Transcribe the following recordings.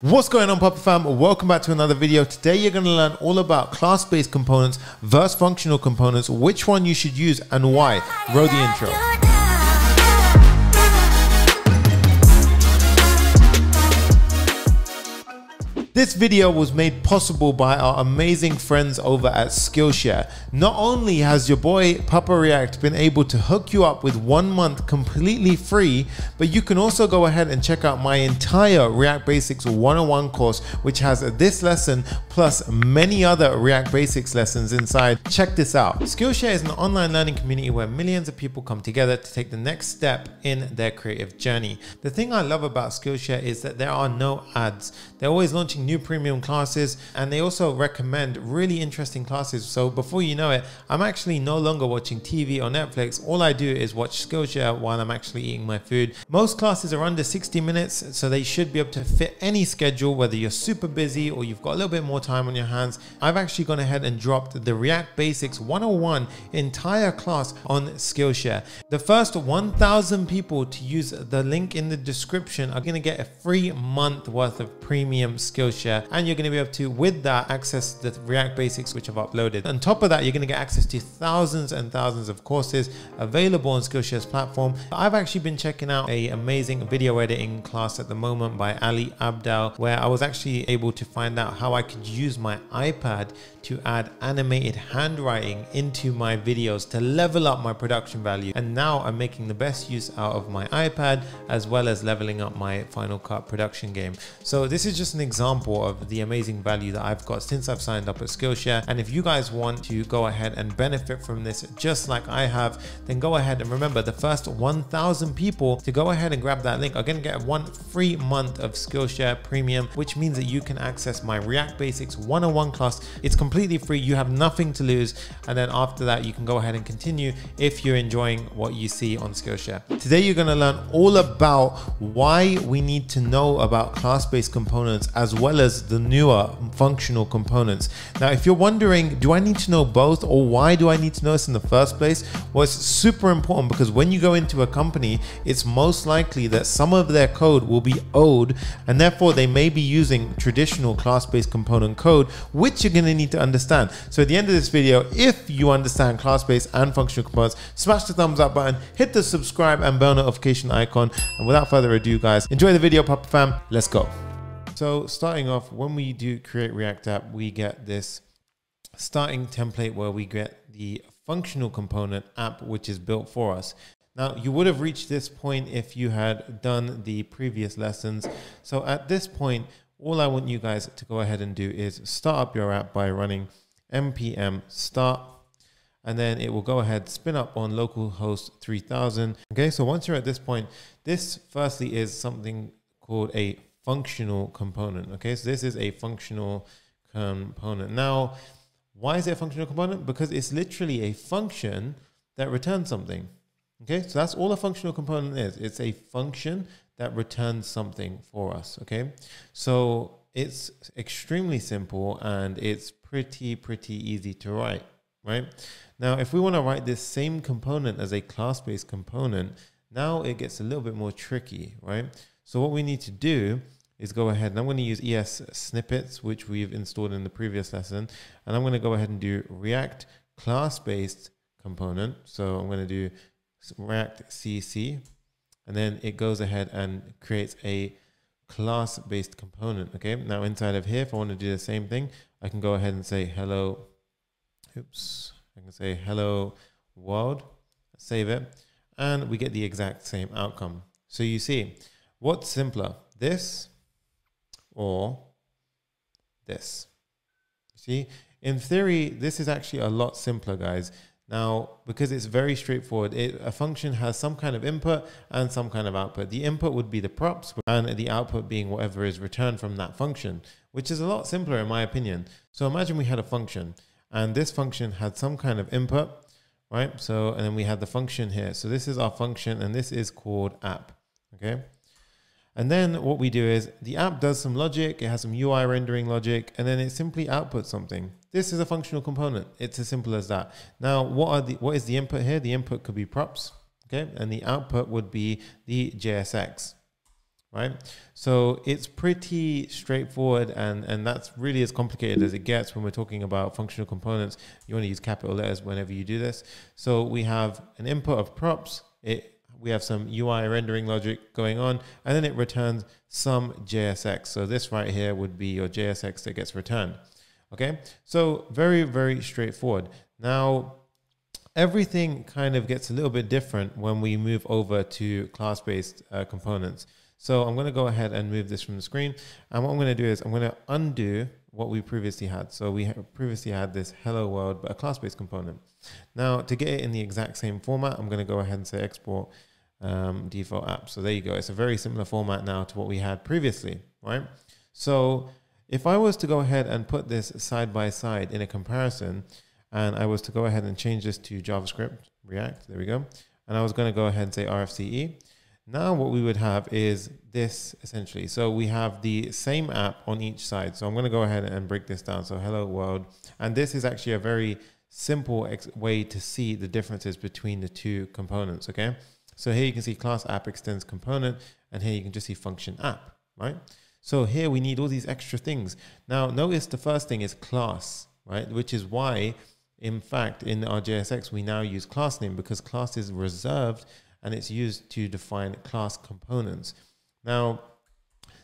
What's going on Papa fam? Welcome back to another video. Today you're going to learn all about class-based components versus functional components, which one you should use and why. Roll the intro. This video was made possible by our amazing friends over at Skillshare. Not only has your boy Papa React been able to hook you up with one month completely free, but you can also go ahead and check out my entire React Basics 101 course, which has this lesson plus many other React Basics lessons inside. Check this out. Skillshare is an online learning community where millions of people come together to take the next step in their creative journey. The thing I love about Skillshare is that there are no ads. They're always launching new premium classes and they also recommend really interesting classes. So before you know it, I'm actually no longer watching TV or Netflix. All I do is watch Skillshare while I'm actually eating my food. Most classes are under 60 minutes, so they should be able to fit any schedule, whether you're super busy or you've got a little bit more time on your hands. I've actually gone ahead and dropped the React Basics 101 entire class on Skillshare. The first 1,000 people to use the link in the description are going to get a free month worth of premium Skillshare and you're going to be able to with that access the React Basics which I've uploaded. On top of that you're going to get access to thousands and thousands of courses available on Skillshare's platform. I've actually been checking out a amazing video editing class at the moment by Ali Abdaal where I was actually able to find out how I could use my iPad to add animated handwriting into my videos to level up my production value and now I'm making the best use out of my iPad as well as leveling up my Final Cut production game. So this is just an example of the amazing value that I've got since I've signed up at Skillshare and if you guys want to go ahead and benefit from this just like I have then go ahead and remember the first 1000 people to go ahead and grab that link are going to get one free month of Skillshare Premium which means that you can access my React Basics 101 class. It's completely free. You have nothing to lose. And then after that, you can go ahead and continue if you're enjoying what you see on Skillshare. Today, you're going to learn all about why we need to know about class-based components as well as the newer functional components. Now, if you're wondering, do I need to know both or why do I need to know this in the first place? Well, it's super important because when you go into a company, it's most likely that some of their code will be owed and therefore they may be using traditional class-based component code, which you're going to need to understand. So at the end of this video, if you understand class-based and functional components, smash the thumbs up button, hit the subscribe and bell notification icon. And without further ado, guys, enjoy the video, Papa Fam. Let's go. So starting off, when we do create React app, we get this starting template where we get the functional component app, which is built for us. Now, you would have reached this point if you had done the previous lessons. So at this point, all I want you guys to go ahead and do is start up your app by running npm start and then it will go ahead spin up on localhost 3000 okay so once you're at this point this firstly is something called a functional component okay? So this is a functional component. Now why is it a functional component? Because it's literally a function that returns something okay? So that's all a functional component is. It's a function that returns something for us okay? So it's extremely simple and it's pretty pretty easy to write right? Now if we want to write this same component as a class-based component now it gets a little bit more tricky right? So what we need to do is go ahead and I'm going to use ES snippets, which we've installed in the previous lesson. And I'm going to go ahead and do React class-based component. So I'm going to do React CC, and then it goes ahead and creates a class-based component. Okay. Now inside of here, if I want to do the same thing, I can go ahead and say hello. Oops. I can say hello world, save it, and we get the exact same outcome. So you see, what's simpler, this or this? See, in theory, this is actually a lot simpler, guys. Now, because it's very straightforward, it, a function has some kind of input and some kind of output. The input would be the props and the output being whatever is returned from that function, which is a lot simpler in my opinion. So imagine we had a function and this function had some kind of input, right? So, and then we had the function here. So this is our function and this is called app, okay? And then what we do is the app does some logic, it has some UI rendering logic, and then it simply outputs something. This is a functional component. It's as simple as that. Now, what are the what is the input here? The input could be props, okay, and the output would be the JSX, right? So it's pretty straightforward and, and that's really as complicated as it gets when we're talking about functional components. You want to use capital letters whenever you do this. So we have an input of props. It we have some UI rendering logic going on, and then it returns some JSX. So this right here would be your JSX that gets returned. Okay, so very, very straightforward. Now, everything kind of gets a little bit different when we move over to class-based uh, components. So I'm going to go ahead and move this from the screen. And what I'm going to do is I'm going to undo what we previously had. So we previously had this hello world, but a class-based component. Now to get it in the exact same format, I'm going to go ahead and say export um, default app. So there you go. It's a very similar format now to what we had previously, right? So if I was to go ahead and put this side by side in a comparison, and I was to go ahead and change this to JavaScript, React, there we go. And I was going to go ahead and say RFCE. Now what we would have is this essentially. So we have the same app on each side. So I'm going to go ahead and break this down. So hello world. And this is actually a very simple way to see the differences between the two components. Okay. So here you can see class app extends component and here you can just see function app, right? So here we need all these extra things. Now notice the first thing is class, right? Which is why in fact in our JSX we now use class name because class is reserved and it's used to define class components. Now,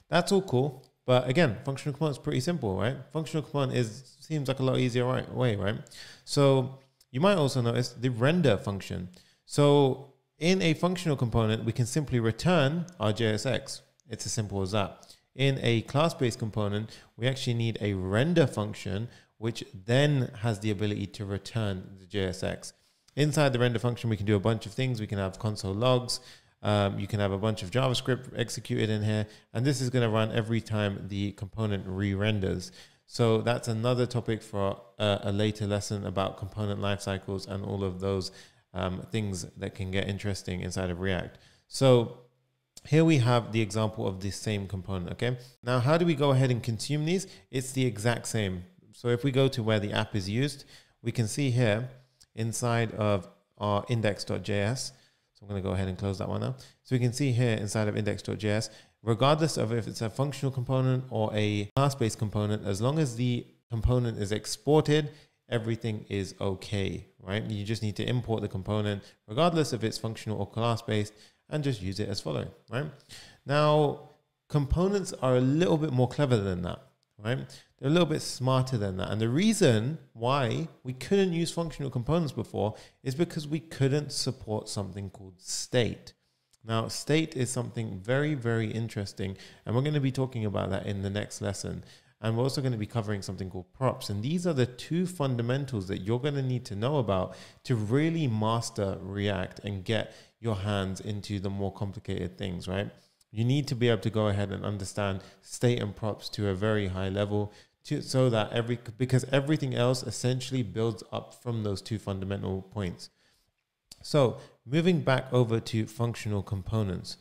that's all cool, but again, functional component is pretty simple, right? Functional component is seems like a lot easier right, way, right? So you might also notice the render function. So in a functional component, we can simply return our JSX. It's as simple as that. In a class-based component, we actually need a render function, which then has the ability to return the JSX. Inside the render function, we can do a bunch of things. We can have console logs. Um, you can have a bunch of JavaScript executed in here. And this is going to run every time the component re-renders. So that's another topic for a, a later lesson about component life cycles and all of those um, things that can get interesting inside of React. So here we have the example of the same component, okay? Now, how do we go ahead and consume these? It's the exact same. So if we go to where the app is used, we can see here inside of our index.js. So I'm going to go ahead and close that one now. So we can see here inside of index.js, regardless of if it's a functional component or a class-based component, as long as the component is exported, everything is okay, right? You just need to import the component, regardless if it's functional or class-based, and just use it as following, right? Now, components are a little bit more clever than that, right? They're a little bit smarter than that. And the reason why we couldn't use functional components before is because we couldn't support something called state. Now, state is something very, very interesting, and we're going to be talking about that in the next lesson. And we're also going to be covering something called props. And these are the two fundamentals that you're going to need to know about to really master React and get your hands into the more complicated things, right? You need to be able to go ahead and understand state and props to a very high level to, so that every because everything else essentially builds up from those two fundamental points. So moving back over to functional components,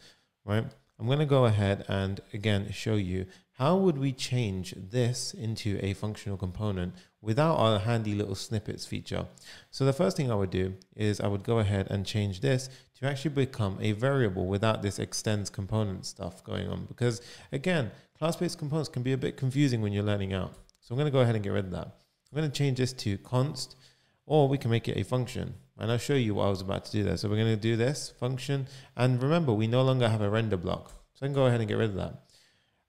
right? I'm going to go ahead and again show you how would we change this into a functional component without our handy little snippets feature. So the first thing I would do is I would go ahead and change this to actually become a variable without this extends component stuff going on. Because again, class-based components can be a bit confusing when you're learning out. So I'm going to go ahead and get rid of that. I'm going to change this to const, or we can make it a function. And I'll show you what I was about to do there. So we're going to do this function. And remember, we no longer have a render block. So I can go ahead and get rid of that.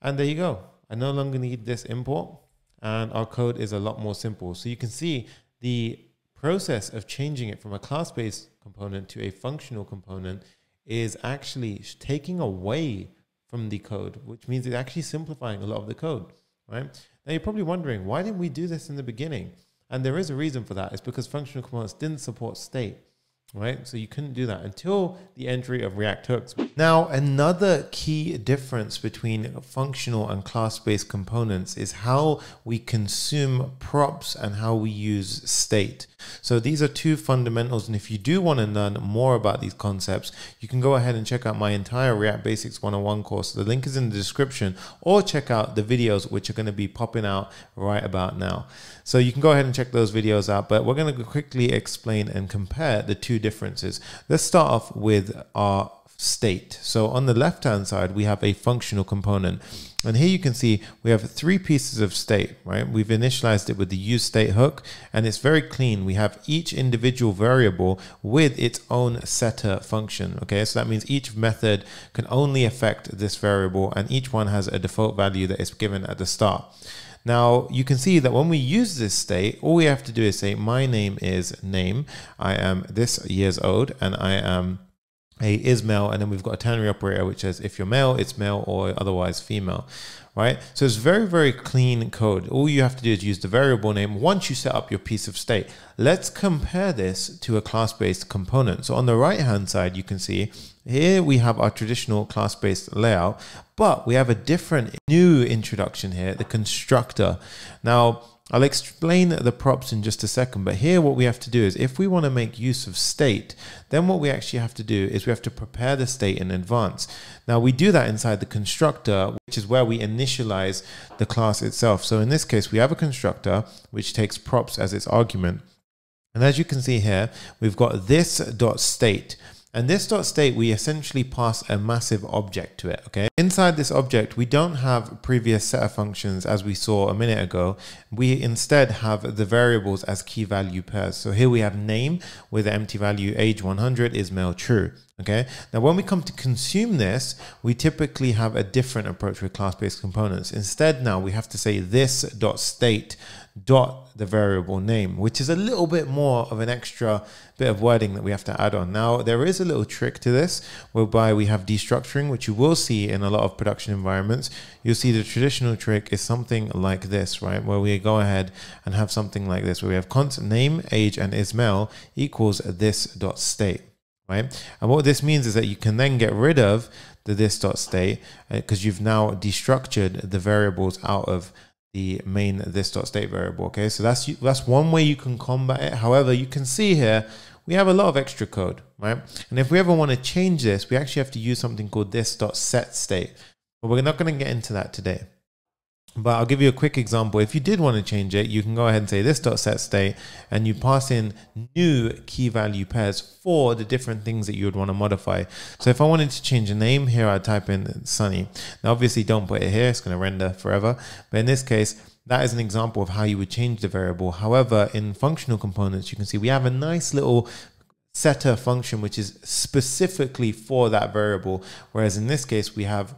And there you go. I no longer need this import. And our code is a lot more simple. So you can see the process of changing it from a class-based component to a functional component is actually taking away from the code, which means it's actually simplifying a lot of the code, right? Now you're probably wondering, why didn't we do this in the beginning? And there is a reason for that. It's because functional components didn't support state right? So you couldn't do that until the entry of React hooks. Now, another key difference between functional and class-based components is how we consume props and how we use state. So these are two fundamentals. And if you do want to learn more about these concepts, you can go ahead and check out my entire React Basics 101 course. The link is in the description or check out the videos, which are going to be popping out right about now. So you can go ahead and check those videos out, but we're going to quickly explain and compare the two differences. Let's start off with our state. So on the left hand side, we have a functional component. And here you can see we have three pieces of state, right? We've initialized it with the use state hook and it's very clean. We have each individual variable with its own setter function. Okay, so that means each method can only affect this variable and each one has a default value that is given at the start. Now you can see that when we use this state, all we have to do is say, my name is name. I am this years old and I am a is male and then we've got a ternary operator which says if you're male it's male or otherwise female right? So it's very very clean code. All you have to do is use the variable name once you set up your piece of state. Let's compare this to a class-based component. So on the right hand side you can see here we have our traditional class-based layout but we have a different new introduction here the constructor. Now I'll explain the props in just a second, but here what we have to do is if we want to make use of state, then what we actually have to do is we have to prepare the state in advance. Now we do that inside the constructor, which is where we initialize the class itself. So in this case, we have a constructor which takes props as its argument. And as you can see here, we've got this dot state. And this dot state, we essentially pass a massive object to it, okay? Inside this object, we don't have previous setter functions as we saw a minute ago. We instead have the variables as key value pairs. So here we have name with empty value age 100 is male true. Okay. Now, when we come to consume this, we typically have a different approach with class-based components. Instead, now we have to say this dot state dot the variable name, which is a little bit more of an extra bit of wording that we have to add on. Now, there is a little trick to this whereby we have destructuring, which you will see in a lot of production environments. You'll see the traditional trick is something like this, right? Where we go ahead and have something like this, where we have const name, age, and isMale equals this dot state right? And what this means is that you can then get rid of the this dot state because uh, you've now destructured the variables out of the main this dot state variable. Okay, so that's that's one way you can combat it. However, you can see here we have a lot of extra code, right? And if we ever want to change this, we actually have to use something called this dot set state. But we're not going to get into that today. But I'll give you a quick example. If you did want to change it, you can go ahead and say this dot set state and you pass in new key value pairs for the different things that you would want to modify. So if I wanted to change a name here, I'd type in Sonny. Now, obviously don't put it here. It's going to render forever. But in this case, that is an example of how you would change the variable. However, in functional components, you can see we have a nice little setter function, which is specifically for that variable. Whereas in this case, we have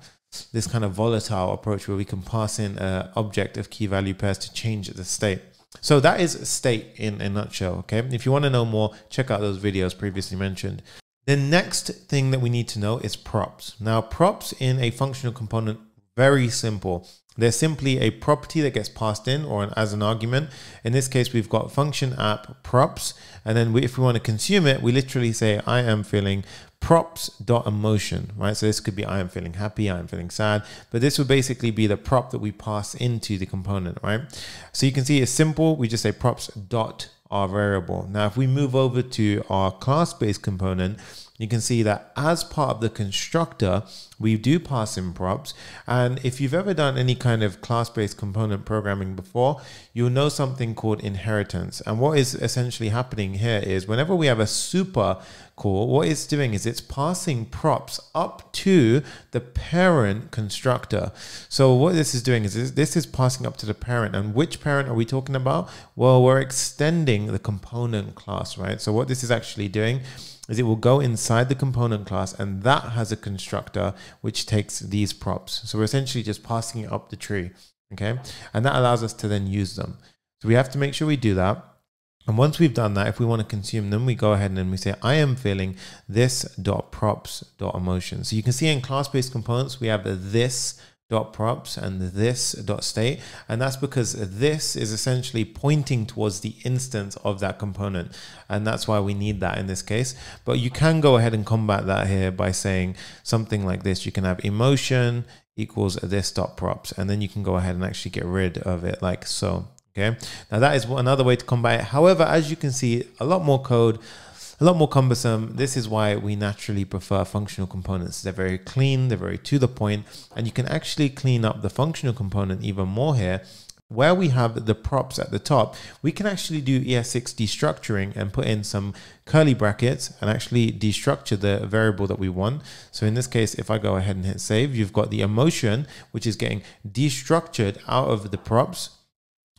this kind of volatile approach where we can pass in an object of key value pairs to change the state. So that is state in a nutshell. Okay. If you want to know more, check out those videos previously mentioned. The next thing that we need to know is props. Now, props in a functional component, very simple. They're simply a property that gets passed in or an, as an argument. In this case, we've got function app props. And then we, if we want to consume it, we literally say, I am feeling props dot emotion, right? So this could be I am feeling happy, I am feeling sad, but this would basically be the prop that we pass into the component, right? So you can see it's simple. We just say props dot our variable. Now, if we move over to our class-based component, you can see that as part of the constructor, we do pass in props. And if you've ever done any kind of class-based component programming before, you'll know something called inheritance. And what is essentially happening here is whenever we have a super call, what it's doing is it's passing props up to the parent constructor. So what this is doing is this is passing up to the parent. And which parent are we talking about? Well, we're extending the component class, right? So what this is actually doing is it will go inside the component class and that has a constructor which takes these props. So we're essentially just passing it up the tree. Okay. And that allows us to then use them. So we have to make sure we do that. And once we've done that, if we want to consume them, we go ahead and we say, I am feeling this dot props dot emotion. So you can see in class-based components, we have the this dot props and this dot state. And that's because this is essentially pointing towards the instance of that component. And that's why we need that in this case. But you can go ahead and combat that here by saying something like this. You can have emotion equals this dot props. And then you can go ahead and actually get rid of it like so okay now that is another way to combat it however as you can see a lot more code a lot more cumbersome. This is why we naturally prefer functional components. They're very clean, they're very to the point, and you can actually clean up the functional component even more here where we have the props at the top, we can actually do ES6 destructuring and put in some curly brackets and actually destructure the variable that we want. So in this case, if I go ahead and hit save, you've got the emotion, which is getting destructured out of the props.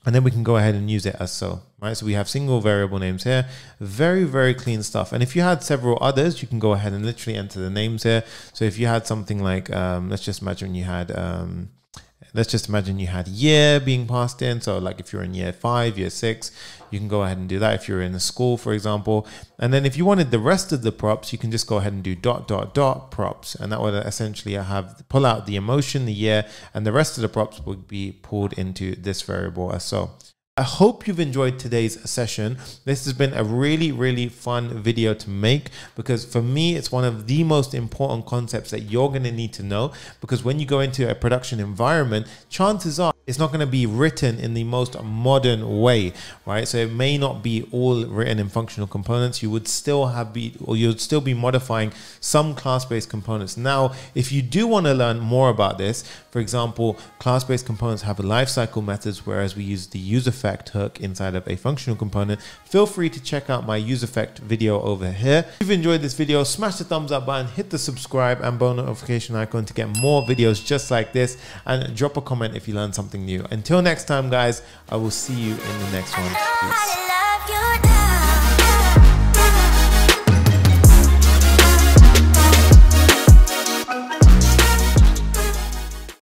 And then we can go ahead and use it as so, right? So we have single variable names here, very, very clean stuff. And if you had several others, you can go ahead and literally enter the names here. So if you had something like, um, let's just imagine you had, um, let's just imagine you had year being passed in. So like if you're in year five, year six, you can go ahead and do that if you're in a school, for example. And then if you wanted the rest of the props, you can just go ahead and do dot, dot, dot props. And that would essentially have pull out the emotion, the year, and the rest of the props would be pulled into this variable as so. I hope you've enjoyed today's session. This has been a really, really fun video to make because for me, it's one of the most important concepts that you're going to need to know because when you go into a production environment, chances are it's not going to be written in the most modern way, right? So it may not be all written in functional components. You would still have be, or you'd still be modifying some class-based components. Now, if you do want to learn more about this, for example, class-based components have lifecycle methods, whereas we use the use effect hook inside of a functional component. Feel free to check out my use effect video over here. If you've enjoyed this video, smash the thumbs up button, hit the subscribe and bell notification icon to get more videos just like this, and drop a comment if you learned something something new. Until next time, guys, I will see you in the next one. Peace.